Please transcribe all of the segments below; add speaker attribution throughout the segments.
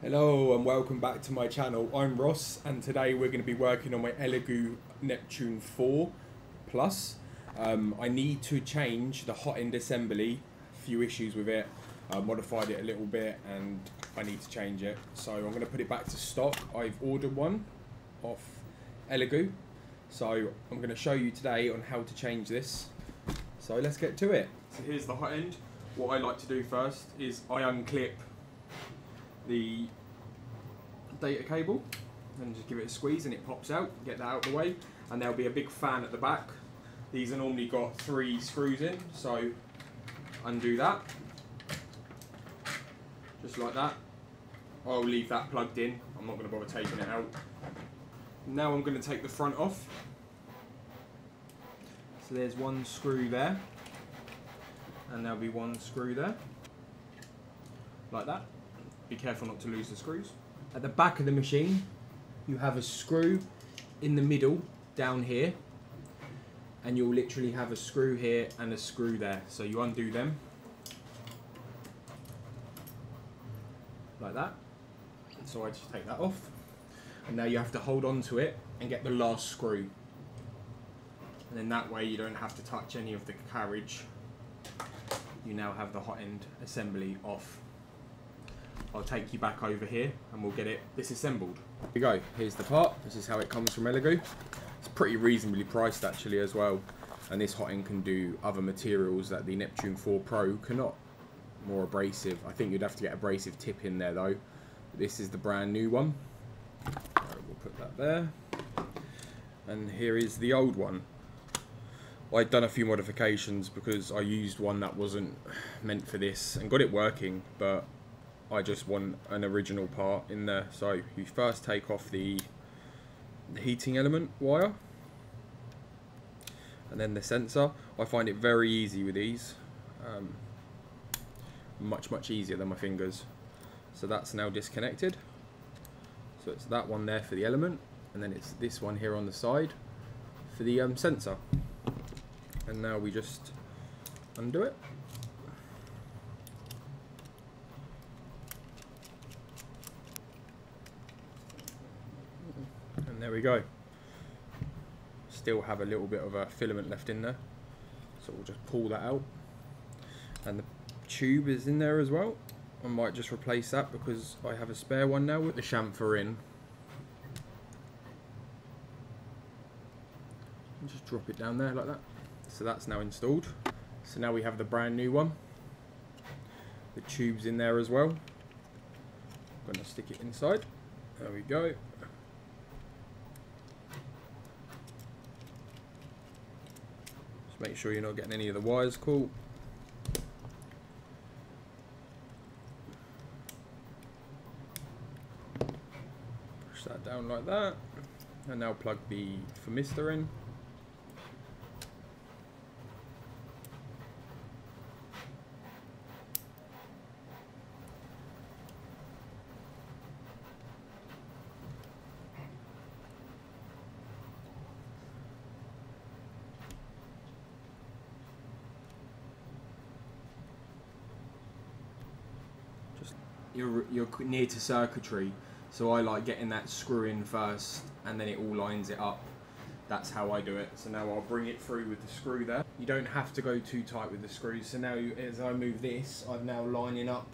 Speaker 1: Hello and welcome back to my channel. I'm Ross and today we're going to be working on my Elegoo Neptune 4 Plus. Um, I need to change the hot end assembly, a few issues with it. I modified it a little bit and I need to change it. So I'm going to put it back to stock. I've ordered one off Elegoo. So I'm going to show you today on how to change this. So let's get to it. So here's the hot end. What I like to do first is I unclip the data cable and just give it a squeeze and it pops out get that out of the way. And there'll be a big fan at the back. These are normally got three screws in so undo that. Just like that. I'll leave that plugged in. I'm not going to bother taking it out. Now I'm going to take the front off. So there's one screw there. And there'll be one screw there. Like that be careful not to lose the screws. At the back of the machine, you have a screw in the middle down here, and you'll literally have a screw here and a screw there. So you undo them like that. So I just take that off, and now you have to hold on to it and get the last screw. And then that way you don't have to touch any of the carriage. You now have the hot end assembly off. I'll take you back over here and we'll get it disassembled. Here we go, here's the part. This is how it comes from Elegoo. It's pretty reasonably priced actually as well. And this hot end can do other materials that the Neptune 4 Pro cannot. More abrasive. I think you'd have to get abrasive tip in there though. This is the brand new one. We'll put that there. And here is the old one. I'd done a few modifications because I used one that wasn't meant for this and got it working, but I just want an original part in there. So you first take off the, heating element wire and then the sensor. I find it very easy with these. Um, much, much easier than my fingers. So that's now disconnected. So it's that one there for the element and then it's this one here on the side for the um, sensor. And now we just undo it. There we go. Still have a little bit of a filament left in there. So we'll just pull that out. And the tube is in there as well. I might just replace that because I have a spare one now with the chamfer in. And just drop it down there like that. So that's now installed. So now we have the brand new one. The tubes in there as well. I'm going to stick it inside. There we go Make sure you're not getting any of the wires caught. Push that down like that. And now plug the thermistor in. You're you're near to circuitry, so I like getting that screw in first, and then it all lines it up. That's how I do it. So now I'll bring it through with the screw there. You don't have to go too tight with the screws. So now as I move this, I'm now lining up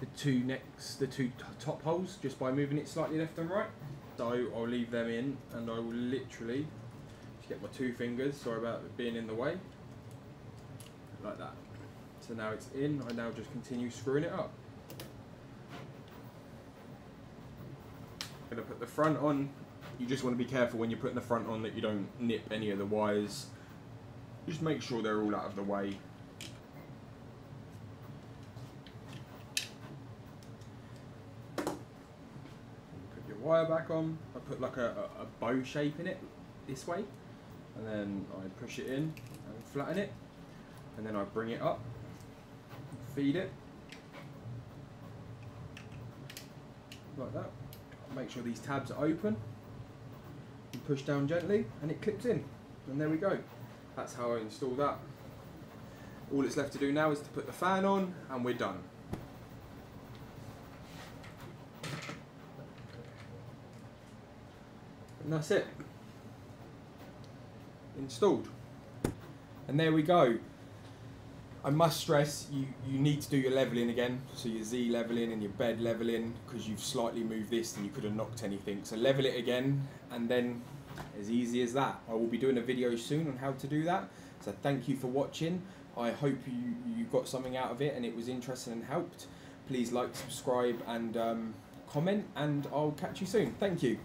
Speaker 1: the two next, the two top holes just by moving it slightly left and right. So I'll leave them in, and I will literally get my two fingers. Sorry about being in the way, like that. So now it's in. I now just continue screwing it up. Going to put the front on. You just want to be careful when you're putting the front on that you don't nip any of the wires. Just make sure they're all out of the way. Put your wire back on. I put like a, a, a bow shape in it this way. And then I push it in and flatten it. And then I bring it up, feed it. Like that make sure these tabs are open. You push down gently and it clips in. And there we go. That's how I install that. All it's left to do now is to put the fan on and we're done. And that's it. Installed. And there we go. I must stress you, you need to do your leveling again. So your Z leveling and your bed leveling because you've slightly moved this and you could have knocked anything. So level it again and then as easy as that. I will be doing a video soon on how to do that. So thank you for watching. I hope you, you got something out of it and it was interesting and helped. Please like, subscribe and um, comment and I'll catch you soon. Thank you.